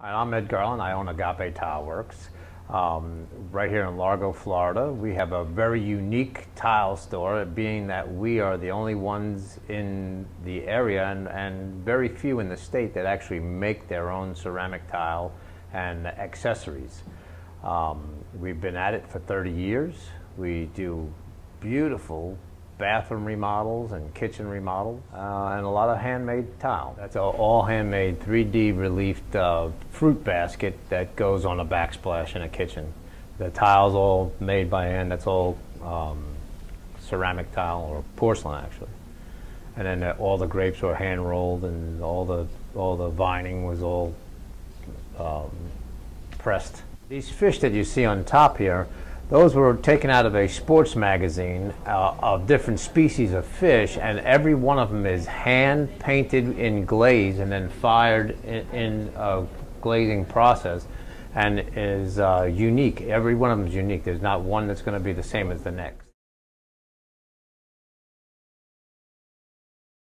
I'm Ed Garland. I own Agape Tile Works. Um, right here in Largo, Florida, we have a very unique tile store, being that we are the only ones in the area and, and very few in the state that actually make their own ceramic tile and accessories. Um, we've been at it for 30 years. We do beautiful bathroom remodels and kitchen remodels, uh, and a lot of handmade tile. That's all, all handmade 3D reliefed uh, fruit basket that goes on a backsplash in a kitchen. The tile's all made by hand. That's all um, ceramic tile or porcelain actually. And then uh, all the grapes were hand rolled, and all the all the vining was all um, pressed. These fish that you see on top here those were taken out of a sports magazine uh, of different species of fish, and every one of them is hand painted in glaze and then fired in, in a glazing process and is uh, unique. Every one of them is unique. There's not one that's going to be the same as the next.